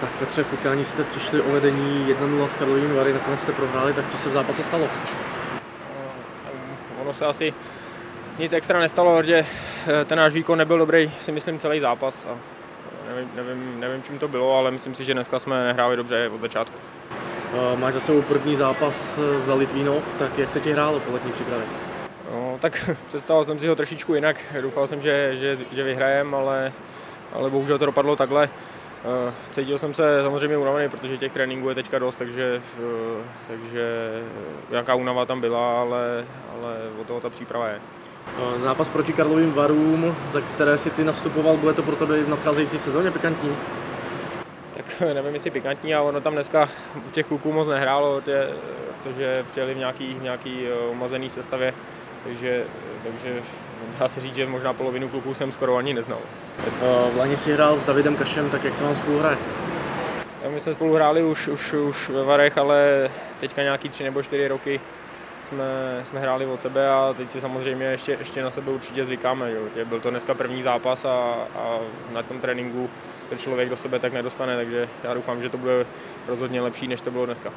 Tak Petře, v utkání jste přišli o vedení 1-0 s Karlovými Vary, nakonec jste prohráli, tak co se v zápase stalo? Ono se asi nic extra nestalo, protože eh, ten náš výkon nebyl dobrý, si myslím, celý zápas. A nevím, nevím, nevím, čím to bylo, ale myslím si, že dneska jsme nehráli dobře od začátku. Eh, Máš za sebou první zápas eh, za Litvínov, tak jak se ti hrálo po letní přípravě? No, tak představil jsem si ho trošičku jinak. Doufal jsem, že, že, že vyhrajem, ale, ale bohužel to dopadlo takhle. Eh, Cítil jsem se samozřejmě unavený, protože těch tréninků je teďka dost, takže, eh, takže nějaká únava tam byla, ale, ale o toho ta příprava je. Eh, Zápas proti Karlovým Varům, za které si ty nastupoval, bude to pro tebe v nadcházející sezóně pikantní? Tak nevím, jestli pikantní, ale ono tam dneska těch kluků moc nehrálo, tě, protože přijeli v nějaký, nějaký omazený sestavě, takže, takže dá se říct, že možná polovinu kluků jsem skoro ani neznal. Eh, V Lani si hrál s Davidem Kašem, tak jak se vám spolu hraje? Tak my jsme spolu hráli už, už, už ve Varech, ale teďka nějaký tři nebo čtyři roky jsme, jsme hráli od sebe a teď si samozřejmě ještě, ještě na sebe určitě zvykáme. Jo. Byl to dneska první zápas a, a na tom tréninku ten člověk do sebe tak nedostane, takže já doufám, že to bude rozhodně lepší, než to bylo dneska.